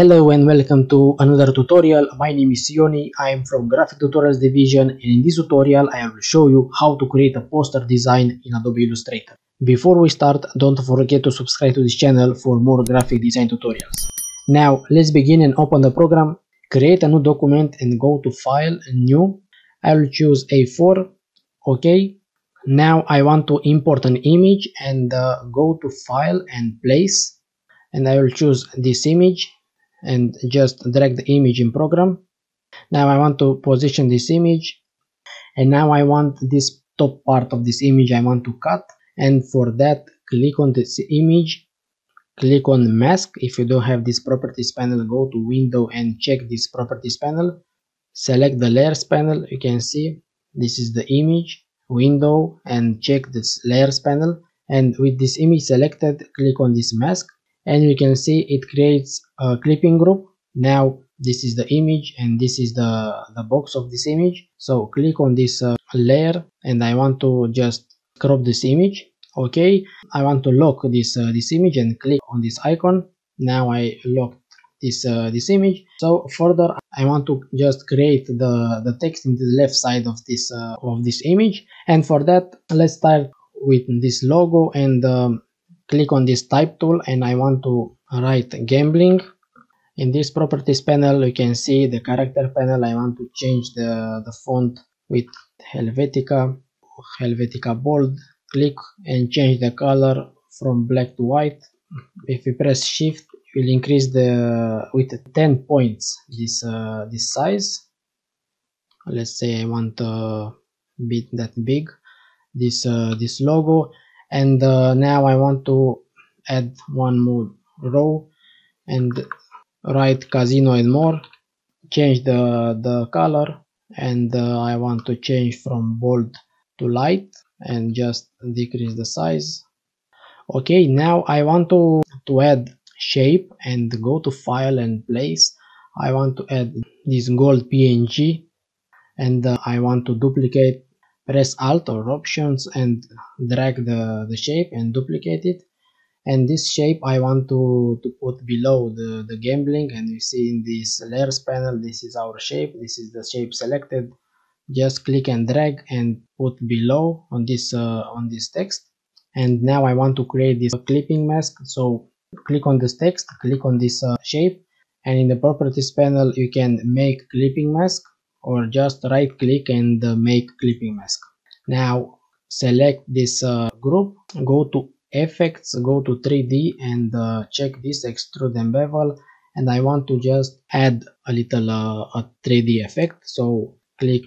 Hello and welcome to another tutorial. My name is Ioni. I am from Graphic Tutorials Division and in this tutorial I will show you how to create a poster design in Adobe Illustrator. Before we start, don't forget to subscribe to this channel for more graphic design tutorials. Now let's begin and open the program. Create a new document and go to File and New. I will choose A4. OK. Now I want to import an image and uh, go to File and Place. And I will choose this image and just drag the image in program. Now I want to position this image and now I want this top part of this image I want to cut. And for that click on this image click on mask. If you don't have this properties panel go to window and check this properties panel. Select the layers panel. You can see this is the image window and check this layers panel. And with this image selected click on this mask and we can see it creates a clipping group. Now this is the image and this is the the box of this image. So click on this uh, layer and i want to just crop this image. Okay i want to lock this uh, this image and click on this icon. Now i locked this uh, this image. So further i want to just create the the text in the left side of this uh, of this image. And for that let's start with this logo and um, click on this type tool and I want to write gambling. In this properties panel you can see the character panel. I want to change the, the font with Helvetica Helvetica bold. Click and change the color from black to white. If you press shift will increase the with 10 points this uh, this size. Let's say I want a bit that big. This uh, this logo and uh, now I want to add one more row and write casino and more. Change the the color and uh, I want to change from bold to light and just decrease the size. Okay now I want to to add shape and go to file and place. I want to add this gold PNG and uh, I want to duplicate press alt or options and drag the, the shape and duplicate it. And this shape I want to, to put below the, the gambling. And you see in this layers panel this is our shape. This is the shape selected. Just click and drag and put below on this uh, on this text. And now I want to create this clipping mask. So click on this text click on this uh, shape. And in the properties panel you can make clipping mask or just right click and make clipping mask. Now select this uh, group go to effects go to 3d and uh, check this extrude and bevel. And i want to just add a little uh, a 3d effect. So click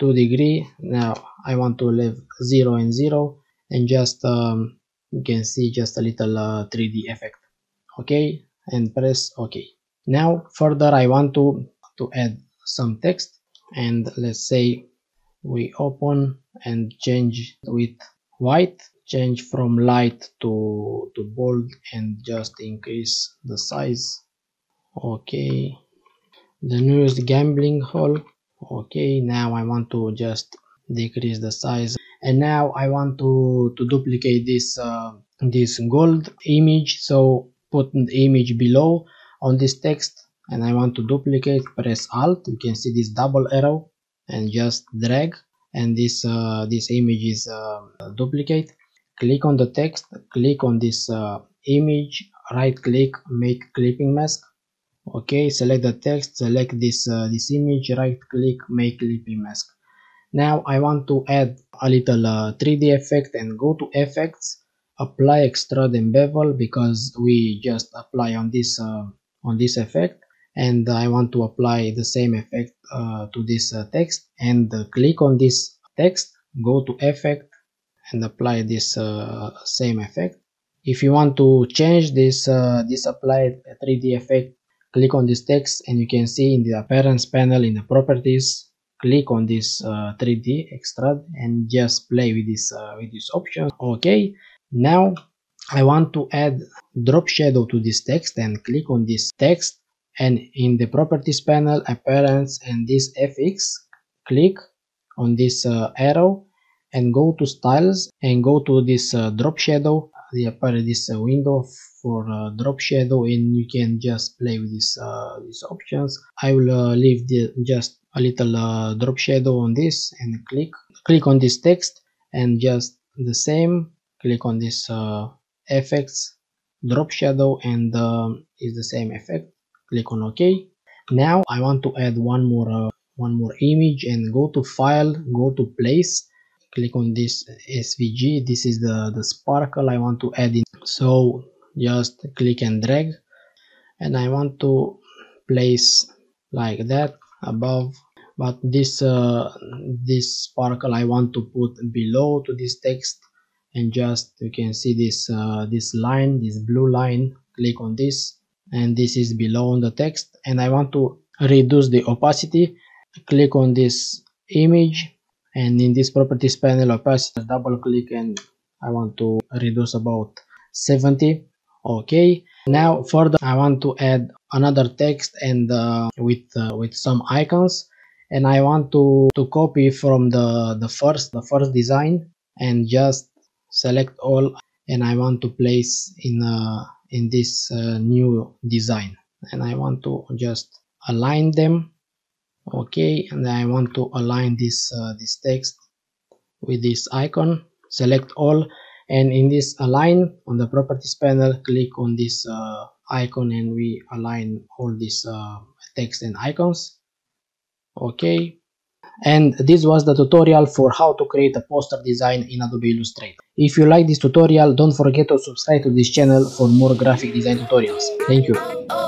2 degree. Now i want to leave 0 and 0 and just um, you can see just a little 3d uh, effect. Okay and press ok. Now further i want to to add some text and let's say we open and change with white change from light to to bold and just increase the size. Okay. The newest gambling hall okay now i want to just decrease the size. And now i want to to duplicate this uh, this gold image. So put the image below on this text and I want to duplicate press alt. You can see this double arrow and just drag. And this uh, this image is uh, duplicate. Click on the text. Click on this uh, image. Right click make clipping mask. Okay select the text. Select this uh, this image. Right click make clipping mask. Now I want to add a little 3d uh, effect and go to effects. Apply extrude and bevel because we just apply on this uh, on this effect and I want to apply the same effect uh, to this uh, text. And uh, click on this text go to effect and apply this uh, same effect. If you want to change this uh, this applied 3d effect click on this text and you can see in the appearance panel in the properties click on this 3d uh, extrude and just play with this with this option. Okay now I want to add drop shadow to this text and click on this text and in the properties panel appearance and this fx click on this uh, arrow and go to styles and go to this uh, drop shadow. The appear this uh, window for uh, drop shadow and you can just play with this uh, these options. I will uh, leave the just a little drop shadow on this and click click on this text and just the same click on this effects drop shadow and um, is the same effect click on ok. Now i want to add one more uh, one more image and go to file go to place click on this svg this is the the sparkle i want to add in. So just click and drag. And i want to place like that above. But this uh, this sparkle i want to put below to this text. And just you can see this uh, this line this blue line. Click on this and this is below on the text. And i want to reduce the opacity. Click on this image. And in this properties panel opacity double click and i want to reduce about 70 okay. Now further i want to add another text and uh, with uh, with some icons. And i want to to copy from the the first the first design and just select all. And i want to place in uh, in this uh, new design. And i want to just align them okay? And i want to align this uh, this text with this icon. Select all. And in this align on the properties panel click on this uh, icon and we align all these uh, text and icons okay and this was the tutorial for how to create a poster design in Adobe Illustrator. If you like this tutorial, don't forget to subscribe to this channel for more graphic design tutorials. Thank you.